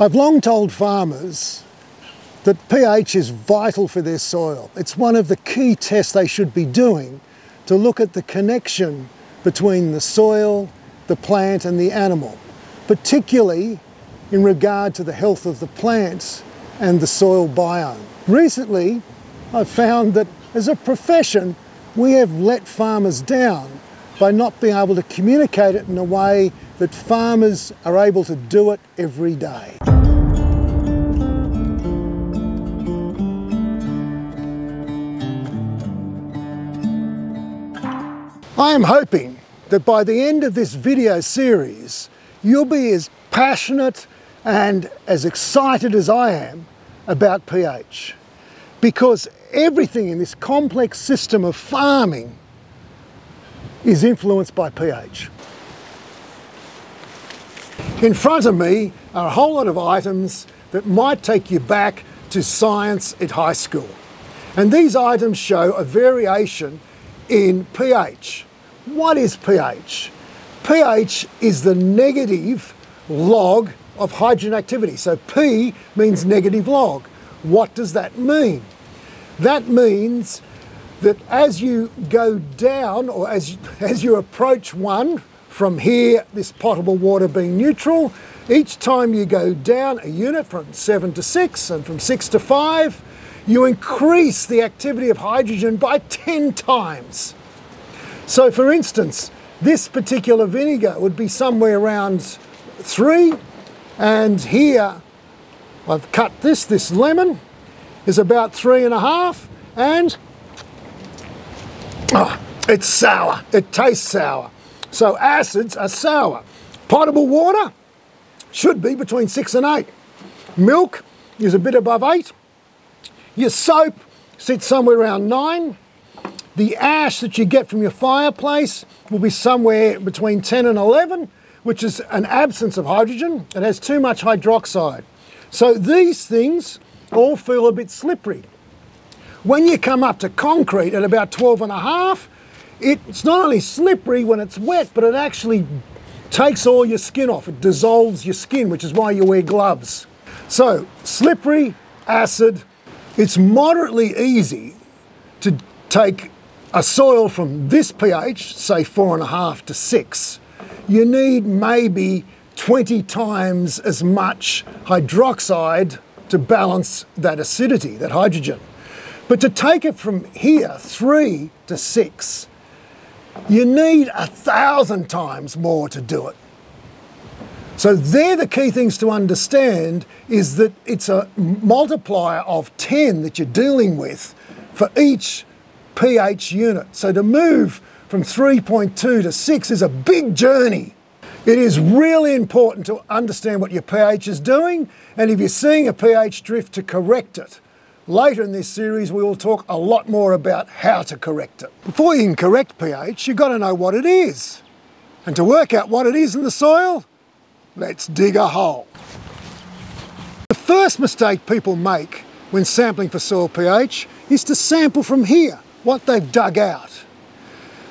I've long told farmers that pH is vital for their soil. It's one of the key tests they should be doing to look at the connection between the soil, the plant and the animal, particularly in regard to the health of the plants and the soil biome. Recently, I've found that as a profession, we have let farmers down by not being able to communicate it in a way that farmers are able to do it every day. I am hoping that by the end of this video series, you'll be as passionate and as excited as I am about pH. Because everything in this complex system of farming is influenced by pH. In front of me are a whole lot of items that might take you back to science at high school. And these items show a variation in pH. What is pH? pH is the negative log of hydrogen activity. So P means negative log. What does that mean? That means that as you go down or as, as you approach one, from here, this potable water being neutral, each time you go down a unit from seven to six and from six to five, you increase the activity of hydrogen by 10 times. So for instance, this particular vinegar would be somewhere around three, and here I've cut this, this lemon is about three and a half, and oh, it's sour, it tastes sour. So acids are sour. Potable water should be between six and eight. Milk is a bit above eight. Your soap sits somewhere around nine. The ash that you get from your fireplace will be somewhere between 10 and 11, which is an absence of hydrogen. It has too much hydroxide. So these things all feel a bit slippery. When you come up to concrete at about 12 and a half, it's not only slippery when it's wet, but it actually takes all your skin off. It dissolves your skin, which is why you wear gloves. So slippery, acid, it's moderately easy to take a soil from this pH, say four and a half to six, you need maybe 20 times as much hydroxide to balance that acidity, that hydrogen. But to take it from here, three to six, you need a thousand times more to do it. So they're the key things to understand is that it's a multiplier of 10 that you're dealing with for each pH unit. So to move from 3.2 to 6 is a big journey. It is really important to understand what your pH is doing and if you're seeing a pH drift to correct it. Later in this series we will talk a lot more about how to correct it. Before you can correct pH you've got to know what it is. And to work out what it is in the soil, let's dig a hole. The first mistake people make when sampling for soil pH is to sample from here what they've dug out.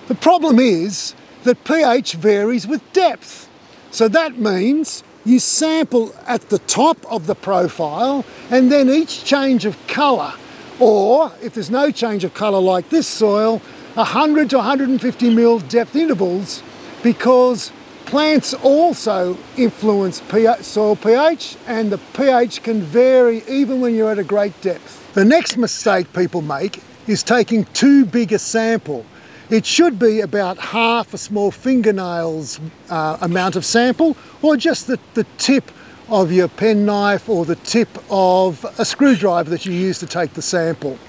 The problem is that pH varies with depth. So that means you sample at the top of the profile and then each change of colour or if there's no change of colour like this soil 100 to 150 mil depth intervals because plants also influence pH, soil pH and the pH can vary even when you're at a great depth. The next mistake people make is taking too big a sample. It should be about half a small fingernail's uh, amount of sample or just the, the tip of your penknife or the tip of a screwdriver that you use to take the sample.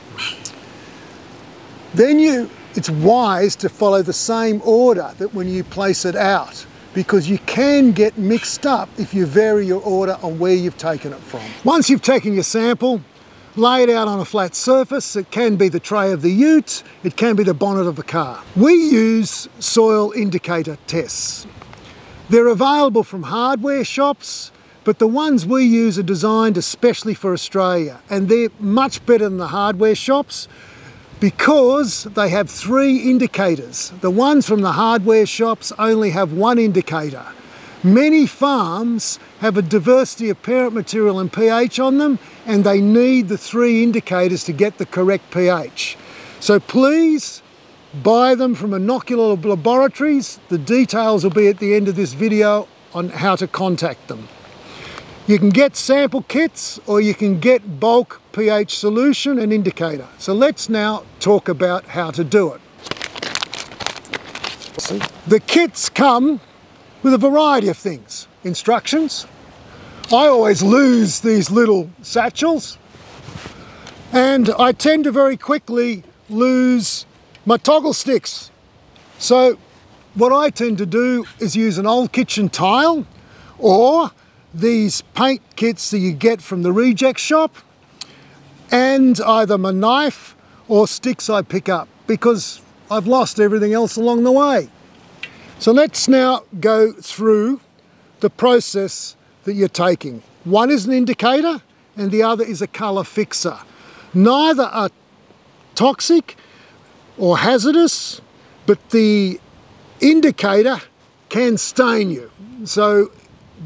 Then you, it's wise to follow the same order that when you place it out because you can get mixed up if you vary your order on where you've taken it from. Once you've taken your sample, lay it out on a flat surface. It can be the tray of the ute, it can be the bonnet of the car. We use soil indicator tests. They're available from hardware shops, but the ones we use are designed especially for Australia and they're much better than the hardware shops because they have three indicators. The ones from the hardware shops only have one indicator. Many farms have a diversity of parent material and pH on them and they need the three indicators to get the correct pH. So please buy them from Inoculo Laboratories. The details will be at the end of this video on how to contact them. You can get sample kits or you can get bulk pH solution and indicator. So let's now talk about how to do it. The kits come with a variety of things. Instructions. I always lose these little satchels and I tend to very quickly lose my toggle sticks. So what I tend to do is use an old kitchen tile or these paint kits that you get from the reject shop and either my knife or sticks I pick up because I've lost everything else along the way. So let's now go through the process that you're taking. One is an indicator and the other is a colour fixer. Neither are toxic or hazardous, but the indicator can stain you. So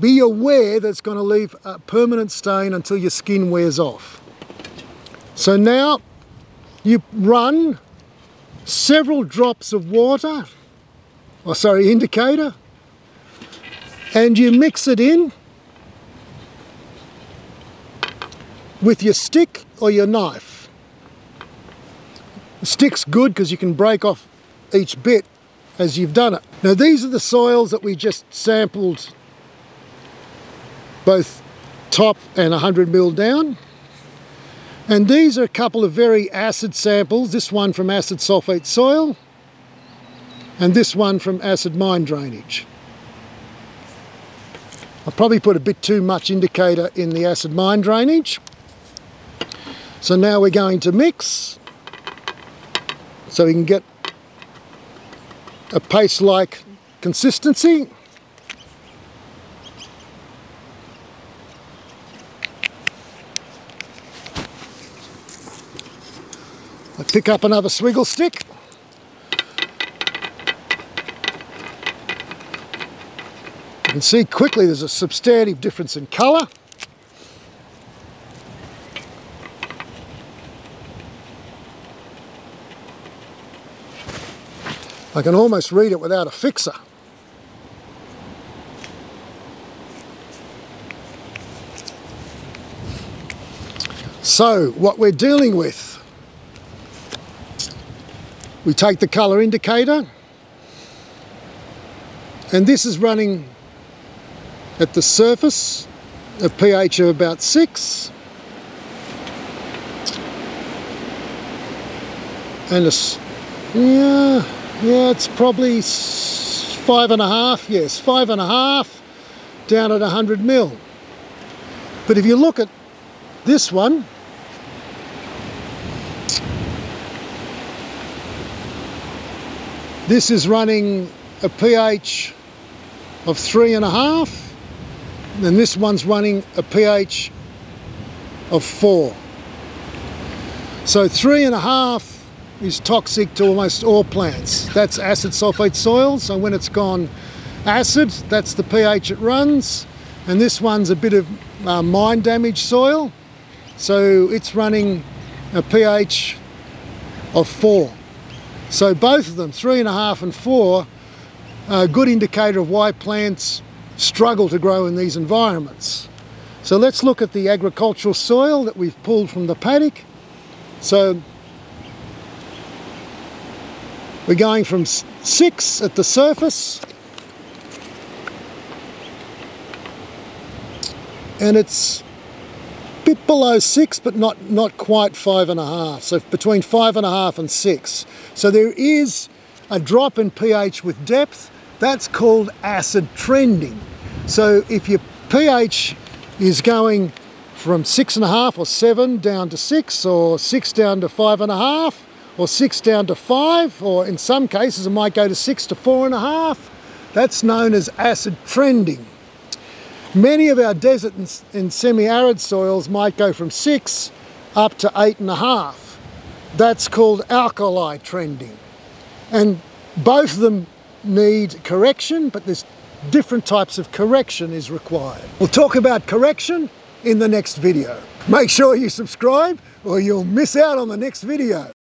be aware that it's going to leave a permanent stain until your skin wears off. So now you run several drops of water or sorry, indicator, and you mix it in with your stick or your knife. The stick's good because you can break off each bit as you've done it. Now these are the soils that we just sampled both top and 100 mil down. And these are a couple of very acid samples, this one from acid sulfate soil and this one from acid mine drainage. I probably put a bit too much indicator in the acid mine drainage. So now we're going to mix so we can get a paste-like consistency. I pick up another swiggle stick. You can see quickly there's a substantive difference in colour. I can almost read it without a fixer. So what we're dealing with, we take the colour indicator and this is running at the surface, a pH of about 6. And a, yeah, yeah, it's probably five and a half, yes, five and a half down at 100 mil. But if you look at this one, this is running a pH of three and a half and this one's running a pH of four. So three and a half is toxic to almost all plants. That's acid sulfate soil, so when it's gone acid, that's the pH it runs. And this one's a bit of uh, mine damage soil, so it's running a pH of four. So both of them, three and a half and four, are a good indicator of why plants struggle to grow in these environments. So let's look at the agricultural soil that we've pulled from the paddock. So we're going from six at the surface. And it's a bit below six but not not quite five and a half. So between five and a half and six. So there is a drop in pH with depth. That's called acid trending. So if your pH is going from six and a half or seven down to six or six down to five and a half or six down to five or in some cases it might go to six to four and a half, that's known as acid trending. Many of our desert and, semi-arid soils might go from six up to eight and a half. That's called alkali trending. And both of them need correction, but there's different types of correction is required. We'll talk about correction in the next video. Make sure you subscribe or you'll miss out on the next video.